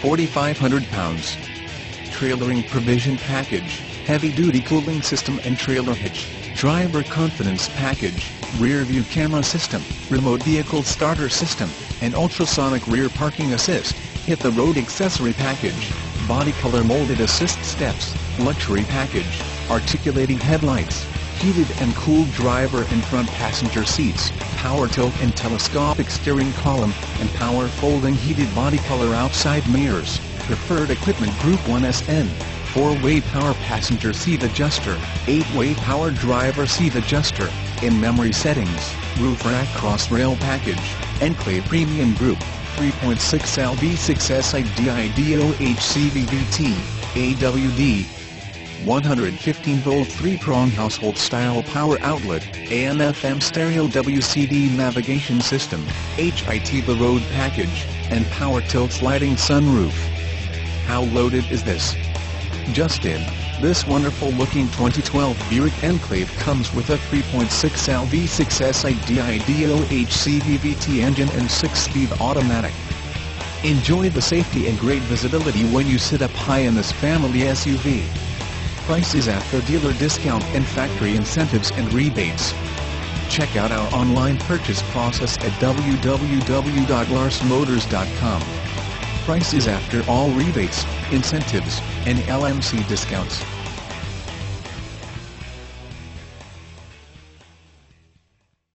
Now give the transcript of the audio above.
4,500 pounds. Trailering provision package, heavy-duty cooling system and trailer hitch, driver confidence package, rear view camera system, remote vehicle starter system, and ultrasonic rear parking assist, hit the road accessory package, body color molded assist steps, luxury package, articulating headlights, heated and cooled driver and front passenger seats, power tilt and telescopic steering column, and power folding heated body color outside mirrors, preferred equipment Group 1SN, 4-way power passenger seat adjuster, 8-way power driver seat adjuster, in-memory settings, roof rack cross-rail package, Enclave Premium Group, 3.6 LV6 SIDIDO HCVVT, AWD, 115-volt 3-prong household-style power outlet, AM-FM stereo WCD navigation system, HIT the road package, and power tilt sliding sunroof. How loaded is this? Just in, this wonderful-looking 2012 Buick Enclave comes with a 3.6L V6 SIDIDO HCVVT engine and 6-speed automatic. Enjoy the safety and great visibility when you sit up high in this family SUV. Prices after dealer discount and factory incentives and rebates. Check out our online purchase process at www.larsenmotors.com. Prices after all rebates, incentives, and LMC discounts.